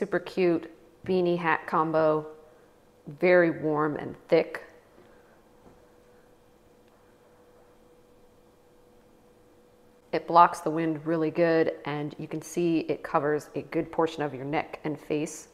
Super cute beanie hat combo, very warm and thick. It blocks the wind really good and you can see it covers a good portion of your neck and face.